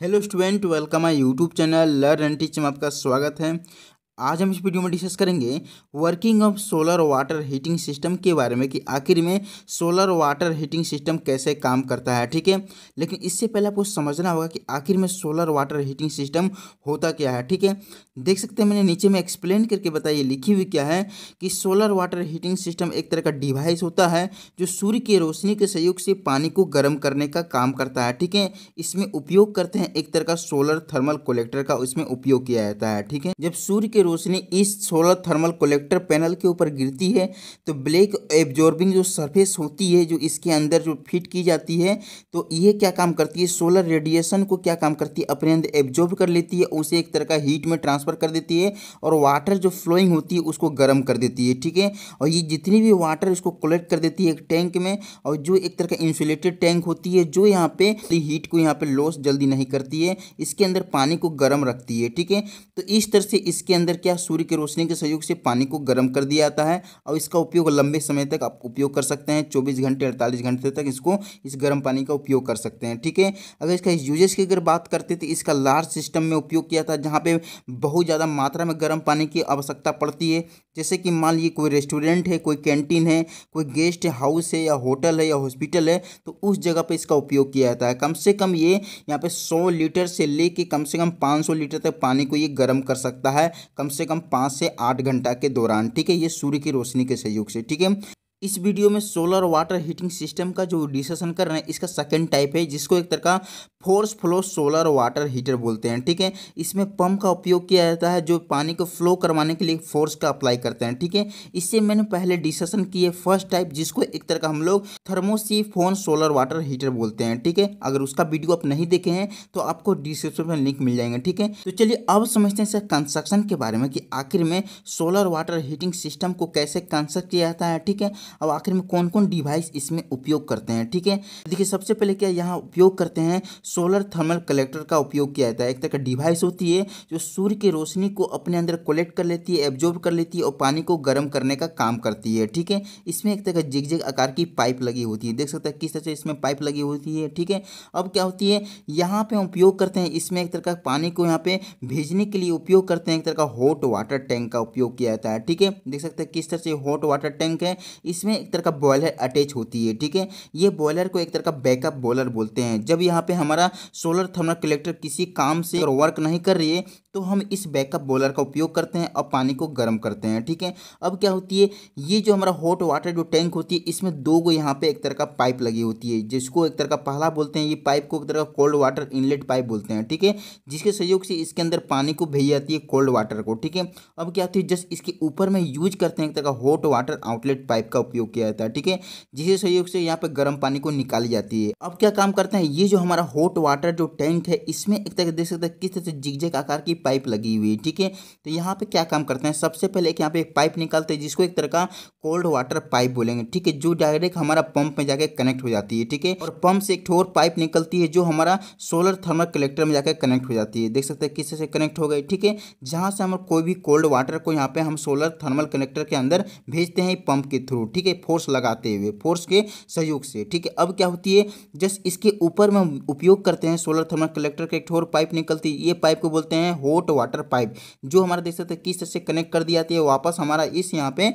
Hello student welcome I YouTube channel learn and teach में आपका स्वागत है। आज हम इस वीडियो में डिस्कस करेंगे working of solar water heating system के बारे में कि आखिर में सोलर वाटर हीटिंग सिस्टम कैसे काम करता है, ठीक है? लेकिन इससे पहले आपको समझना होगा कि आखिर में सोलर वाटर हीटिंग सिस्टम होता क्या है, ठीक है? देख सकते हैं मैंने नीचे में एक्सप्लेन करके बताइए लिखी हुई क्या है कि सोलर वाटर हीटिंग सिस्टम एक तरह का डिवाइस होता है जो सूर्य की रोशनी के सहयोग से पानी को गर्म करने का काम करता है, ठीक है? इसमें उपयोग करते हैं एक तरह का सोलर थर्मल कोलेक्टर का उसमें उपयोग किया जाता है, ठीक है? जब सूर्य के रोशनी इस सोलर थर्मल कलेक्टर पैनल के ऊपर गिरती है तो ब्लैक एब्जॉर्बिंग जो सरफेस होती है, जो इसके अंदर जो फिट की जाती है तो ये क्या काम करती है? सोलर रेडिएशन को क्या काम करती है? अपने अंदर एब्जॉर्ब कर लेती है, उसे एक तरह का हीट में ट्रांसफ़र कर देती है और वाटर जो फ्लोइंग होती है, उसको गर्म कर देती है, ठीक है? और ये जितनी भी वाटर इसको कलेक्ट कर देती है एक टैंक में, और जो एक तरह का इंसुलेटेड टैंक होती है, जो यहाँ पे हीट को यहाँ पे लॉस जल्दी नहीं करती है, इसके अंदर पानी को गर्म रखती है, ठीक है? तो इस तरह से इसके अंदर क्या सूर्य की रोशनी के सहयोग से पानी को गर्म कर दिया जाता है? और इसका उपयोग लंबे समय तक आप उपयोग कर सकते हैं, चौबीस घंटे, अड़तालीस घंटे तक इसको इस गर्म पानी का उपयोग कर सकते हैं, ठीक है? अगर इसका यूजेस की अगर बात करते तो इसका लार्ज सिस्टम में उपयोग किया था जहाँ पे बहुत ज़्यादा मात्रा में गर्म पानी की आवश्यकता पड़ती है। जैसे कि मान लीजिए कोई रेस्टोरेंट है, कोई कैंटीन है, कोई गेस्ट हाउस है, या होटल है, या हॉस्पिटल है तो उस जगह पर इसका उपयोग किया जाता है। कम से कम ये यहाँ पे सौ लीटर से लेके कम से कम पाँच लीटर तक पानी को ये गर्म कर सकता है। कम से कम पाँच से आठ घंटा के दौरान, ठीक है, ये सूर्य की रोशनी के सहयोग से, ठीक है? इस वीडियो में सोलर वाटर हीटिंग सिस्टम का जो डिस्कशन कर रहे हैं, इसका सेकंड टाइप है, जिसको एक तरह का force flow solar water heater बोलते हैं, ठीक है? इसमें पंप का उपयोग किया जाता है, जो पानी को फ्लो करवाने के लिए फोर्स का अप्लाई करते हैं, ठीक है? इससे मैंने पहले डिस्कशन किए फ़र्स्ट टाइप जिसको एक तरह का हम लोग थर्मोसीफोन सोलर वाटर हीटर बोलते हैं, ठीक है? अगर उसका वीडियो आप नहीं देखे हैं तो आपको डिस्क्रिप्शन में लिंक मिल जाएँगे, ठीक है? तो चलिए अब समझते हैं सर कंस्ट्रक्शन के बारे में कि आखिर में सोलर वाटर हीटिंग सिस्टम को कैसे कंस्ट्रक्ट किया जाता है, ठीक है? अब आखिर में कौन कौन डिवाइस इसमें उपयोग करते हैं, ठीक है? देखिए, सबसे पहले क्या यहाँ उपयोग करते हैं? सोलर थर्मल कलेक्टर का उपयोग किया जाता है। एक तरह का डिवाइस होती है जो सूर्य की रोशनी को अपने अंदर कलेक्ट कर लेती है एब्जॉर्ब कर लेती है और पानी को गर्म करने का काम करती है, ठीक है? इसमें एक तरह का जिग जिग आकार की पाइप लगी होती है। देख सकते हैं किस तरह से इसमें पाइप लगी होती है, ठीक है? अब क्या होती है? यहाँ पे उपयोग करते हैं, इसमें एक तरह का पानी को यहाँ पे भेजने के लिए उपयोग करते हैं। एक तरह का हॉट वाटर टैंक का उपयोग किया जाता है, ठीक है? देख सकते हैं किस तरह से हॉट वाटर टैंक है। इसमें एक तरह का बॉयलर अटैच होती है, ठीक है? ये बॉयलर को एक तरह का बैकअप बॉयलर बोलते हैं। जब यहाँ पे हमारा सोलर थर्मल कलेक्टर किसी काम से वर्क नहीं कर रही है तो हम इस बैकअप बॉयलर का उपयोग करते हैं और पानी को गर्म करते हैं, ठीक है? अब क्या होती है, ये जो हमारा हॉट वाटर जो टैंक होती है, इसमें दो गो यहाँ पे एक तरह का पाइप लगी होती है, जिसको एक तरह का पहला बोलते हैं, ये पाइप को एक तरह का कोल्ड वाटर इनलेट पाइप बोलते हैं, ठीक है? जिसके सहयोग से इसके अंदर पानी को भेजी जाती है कोल्ड वाटर को, ठीक है? अब क्या होती है, जस्ट इसके ऊपर में यूज़ करते हैं एक तरह का हॉट वाटर आउटलेट पाइप का उपयोग किया जाता है, ठीक है? जिसके सहयोग से यहाँ पे गर्म पानी को निकाली जाती है। अब क्या काम करते हैं, ये जो हमारा हॉट वाटर जो टैंक है, इसमें एक तरह देख सकते हैं, किस तरह से जिगजेक आकार की पाइप लगी हुई है, ठीक है? तो यहाँ पे क्या काम करते हैं? सबसे पहले एक यहाँ पे एक पाइप निकालते हैं, जिसको एक तरह का कोल्ड वाटर पाइप बोलेंगे, ठीक है? जो डायरेक्ट हमारा पंप में जाके कनेक्ट हो जाती है, ठीक है? और पंप से एक ठोर पाइप निकलती है, जो हमारा सोलर थर्मल कलेक्टर में जाकर कनेक्ट हो जाती है। देख सकते हैं किस से कनेक्ट हो गई, ठीक है? जहाँ से हम कोई भी कोल्ड वाटर को यहाँ पे हम सोलर थर्मल कनेक्टर के अंदर भेजते हैं पंप के थ्रू, ठीक है? फोर्स लगाते हुए, फोर्स के सहयोग से, ठीक है? अब क्या होती है? जस्ट इसके ऊपर में उपयोग करते हैं, सोलर थर्मल कलेक्टर का एक ठोर पाइप निकलती है, ये पाइप को बोलते हैं हॉट वाटर पाइप जो हमारा देख सकते हैं किस तरह से कनेक्ट कर दी जाती है, वापस हमारा इस यहाँ पे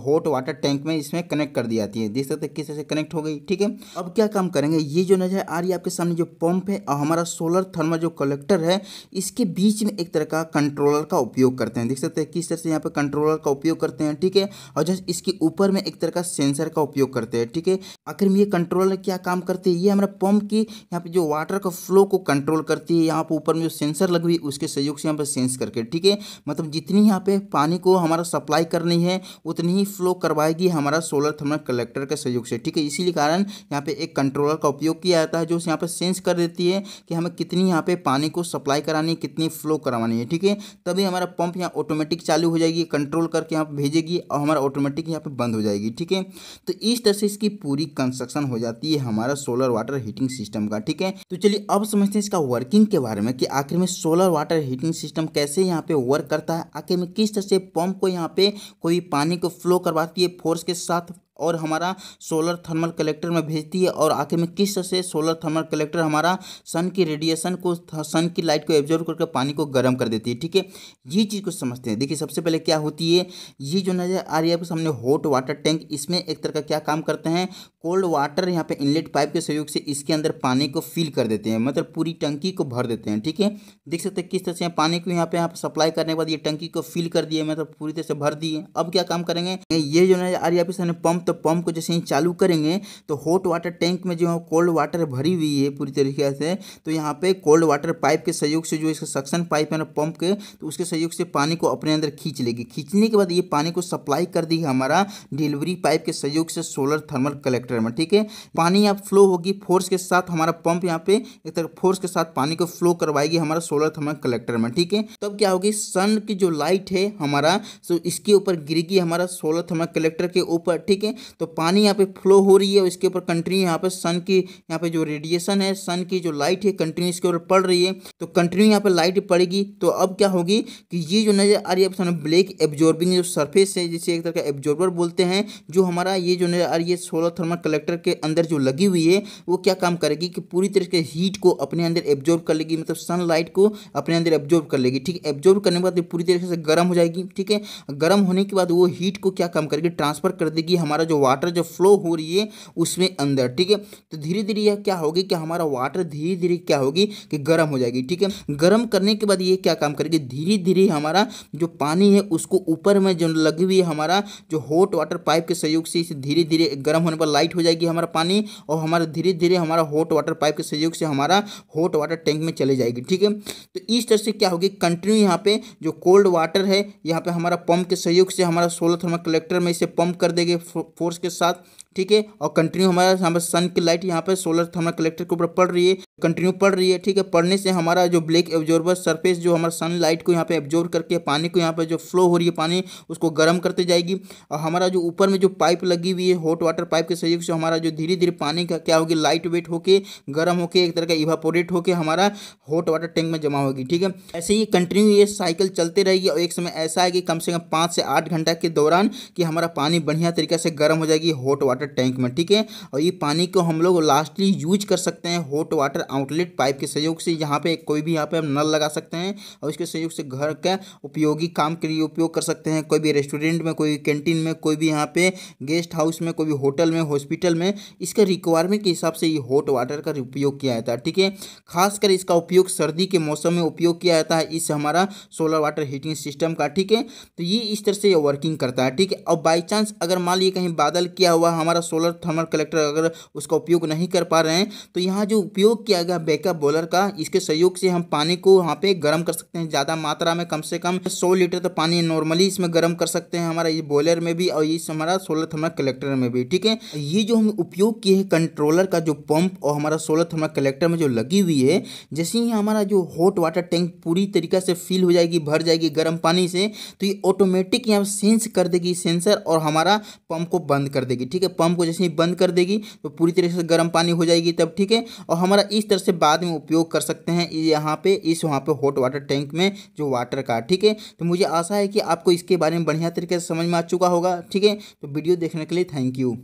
हॉट वाटर टैंक में इसमें कनेक्ट कर दी जाती है। देख सकते हैं किस तरह से कनेक्ट हो गई, ठीक है? अब क्या काम करेंगे? ये जो नज़र आ रही है आपके सामने जो पंप है, और हमारा सोलर थर्मल जो कलेक्टर है, इसके बीच में एक तरह का कंट्रोलर का उपयोग करते हैं। देख सकते हैं किस तरह से यहाँ पे कंट्रोलर का उपयोग करते हैं, ठीक है? और जस्ट इसके ऊपर में एक तरह का सेंसर का उपयोग करते हैं, ठीक है? आखिर में ये कंट्रोलर क्या काम करते हैं? ये हमारा पंप की यहाँ पे जो वाटर का फ्लो को कंट्रोल करती है। यहाँ पे ऊपर में जो सेंसर लगी हुई, उसके सहयोग से यहाँ पे सेंस करके, ठीक है? मतलब जितनी यहाँ पे पानी को हमारा सप्लाई करनी है, उतनी ही फ्लो करवाएगी हमारा सोलर थर्मल कलेक्टर के सहयोग से, ठीक है? इसीलिए कारण यहाँ पे एक कंट्रोलर का उपयोग किया जाता है जो यहाँ पे सेंस कर देती है कि हमें कितनी यहाँ पे पानी को सप्लाई करानी है, कितनी फ्लो करवानी है, ठीक है? तभी हमारा पंप यहाँ ऑटोमेटिक चालू हो जाएगी कंट्रोल करके यहाँ पे भेजेगी और हमारा ऑटोमेटिक यहाँ पे बंद हो जाएगी, ठीक है? तो इस तरह से इसकी पूरी कंस्ट्रक्शन हो जाती है हमारा सोलर वाटर हीटिंग सिस्टम का, ठीक है? तो चलिए अब समझते हैं इसका वर्किंग के बारे में कि आखिर में सोलर वाटर हीटिंग सिस्टम कैसे यहाँ पे वर्क करता है? आखिर में किस तरह से पंप को यहाँ पे कोई पानी को फ्लो करवाती है? फोर्स के साथ और हमारा सोलर थर्मल कलेक्टर में भेजती है और आखिर में किस तरह से सोलर थर्मल कलेक्टर हमारा सन की रेडिएशन को सन की लाइट को एब्जॉर्व करके पानी को गर्म कर देती है, ठीक है? ये चीज़ को समझते हैं। देखिए, सबसे पहले क्या होती है? ये जो नज़र आ रही है आपके सामने हॉट वाटर टैंक इसमें एक तरह का क्या काम करते हैं? कोल्ड वाटर यहाँ पे इनलेट पाइप के सहयोग से इसके अंदर पानी को फिल कर देते हैं मतलब पूरी टंकी को भर देते हैं, ठीक है? देख सकते हैं किस तरह से पानी को यहाँ पे यहाँ पे सप्लाई करने के बाद ये टंकी को फिल कर दिए मतलब पूरी तरह से भर दिए। अब क्या काम करेंगे? ये जो है आ रही है पंप तो पंप को जैसे ही चालू करेंगे तो हॉट वाटर टैंक में जो है कोल्ड वाटर भरी हुई है पूरी तरीके से तो यहाँ पे कोल्ड वाटर पाइप के सहयोग से जो इसका सक्शन पाइप है ना पंप के तो उसके सहयोग से पानी को अपने अंदर खींच लेगी। खींचने के बाद ये पानी को सप्लाई कर दी हमारा डिलीवरी पाइप के सहयोग से सोलर थर्मल कलेक्टर में ठीक है? पानी यहाँ फ्लो होगी फोर्स के साथ, हमारा पंप यहाँ पे एक तरह फोर्स के साथ पानी को फ्लो करवाएगी हमारा सोलर थर्मल कलेक्टर में, ठीक है? तब क्या होगी? सन की जो लाइट है हमारा सो इसके ऊपर गिरेगी हमारा सोलर थर्मल कलेक्टर के ऊपर, ठीक है? तो पानी यहाँ पे फ्लो हो रही है इसके ऊपर कंटिन्यू यहाँ पे सन की, यहाँ पे जो रेडिएशन है सन की जो लाइट है कंटिन्यू इसके ऊपर पड़ रही है। तो कंटिन्यू यहाँ पे लाइट पड़ेगी। तो अब क्या होगी कि ये जो नज़र आ रही है सामने ब्लैक एब्जॉर्बिंग जो सरफेस है, जिसे एक तरह का एब्जॉर्बर बोलते हैं, जो हमारा ये जो नज़र आ रही है सोलर थर्मल कलेक्टर के अंदर जो लगी हुई है, वो क्या काम करेगी कि पूरी तरह से हीट को अपने अंदर एब्जॉर्ब कर लेगी मतलब सनलाइट को अपने अंदर एब्जॉर्ब कर लेगी, ठीक है? एब्जॉर्ब करने के बाद पूरी तरीके से गर्म हो जाएगी, ठीक है? गर्म होने के बाद वो हीट को क्या काम करेगी? ट्रांसफ़र कर देगी, हमारा जो वाटर जो फ्लो हो रही है, उसमें अंदर, ठीक है? तो धीरे धीरे यह क्या होगी कि हमारा वाटर धीरे धीरे क्या होगी कि गर्म हो जाएगी, ठीक है? गर्म करने के बाद ये क्या काम करेगी? धीरे धीरे हमारा जो पानी है, उसको ऊपर में जो लगी हुई है हमारा जो हॉट वाटर पाइप के सहयोग से इसे धीरे धीरे गर्म होने पर लाइट हो जाएगी हमारा पानी और हमारा धीरे धीरे हमारा हॉट वाटर पाइप के सहयोग से हमारा हॉट वाटर टैंक में चले जाएगी, ठीक है? तो इस तरह से क्या होगी? कंटिन्यू यहाँ पे जो कोल्ड वाटर है, यहाँ पे हमारा पंप के सहयोग से हमारा सोलर थर्मल कलेक्टर में इसे पंप कर देंगे फोर्स के साथ, ठीक है? और कंटिन्यू हमारा यहाँ पर सन की लाइट यहाँ पर सोलर थर्मल कलेक्टर के ऊपर पड़ रही है कंटिन्यू पड़ रही है, ठीक है? पड़ने से हमारा जो ब्लैक एब्जॉर्बर सरफेस जो हमारा सन लाइट को यहाँ पे एब्जॉर्व करके पानी को यहाँ पे जो फ्लो हो रही है पानी, उसको गर्म करते जाएगी। और हमारा जो ऊपर में जो पाइप लगी हुई है हॉट वाटर पाइप के सहयोग से हमारा जो धीरे धीरे पानी का क्या होगी लाइट वेट होके, गर्म होकर एक तरह का इवापोरेट होकर हमारा हॉट वाटर टैंक में जमा होगी, ठीक है? ऐसे ही कंटिन्यू ये साइकिल चलते रहेगी और एक समय ऐसा है कि कम से कम पाँच से आठ घंटा के दौरान कि हमारा पानी बढ़िया तरीके से गर्म हो जाएगी हॉट वाटर टैंक में, ठीक है? और ये पानी को हम लोग लास्टली यूज़ कर सकते हैं हॉट वाटर आउटलेट पाइप के सहयोग से। यहाँ पे कोई भी यहाँ पे हम नल लगा सकते हैं और इसके सहयोग से घर का उपयोगी काम के लिए उपयोग कर सकते हैं। कोई भी रेस्टोरेंट में, कोई कैंटीन में, कोई भी यहाँ पे गेस्ट हाउस में, कोई भी होटल में हॉस्पिटल में इसका रिक्वायरमेंट के हिसाब से ये हॉट वाटर का उपयोग किया जाता है, ठीक है? खासकर इसका उपयोग सर्दी के मौसम में उपयोग किया जाता है इस हमारा सोलर वाटर हीटिंग सिस्टम का, ठीक है? तो ये इस तरह से ये वर्किंग करता है, ठीक है? और बाई चांस अगर मान लीजिए कहीं बादल किया हुआ हमारा सोलर थर्मल कलेक्टर अगर उसका उपयोग नहीं कर पा रहे हैं तो यहाँ जो उपयोग किया गया बैकअप बॉलर का, इसके सहयोग से हम पानी को वहाँ पे गर्म कर सकते हैं, ज़्यादा मात्रा में, कम से कम सौ लीटर तो पानी नॉर्मली इसमें गर्म कर सकते हैं हमारा ये बॉयलर में भी और इस हमारा सोलर थर्मल कलेक्टर में भी, ठीक है? ये जो हम उपयोग किए हैं कंट्रोलर का जो पंप और हमारा सोलर थर्मल कलेक्टर में जो लगी हुई है, जैसे ही हमारा जो हॉट वाटर टैंक पूरी तरीके से फिल हो जाएगी, भर जाएगी गर्म पानी से तो ये ऑटोमेटिक यहाँ सेंस कर देगी सेंसर और हमारा पंप को बंद कर देगी, ठीक है? पंप को जैसे ही बंद कर देगी तो पूरी तरीके से गर्म पानी हो जाएगी तब, ठीक है? और हमारा इस तरह से बाद में उपयोग कर सकते हैं यहाँ पे, इस वहाँ पे हॉट वाटर टैंक में जो वाटर का, ठीक है? तो मुझे आशा है कि आपको इसके बारे में बढ़िया तरीके से समझ में आ चुका होगा, ठीक है? तो वीडियो देखने के लिए थैंक यू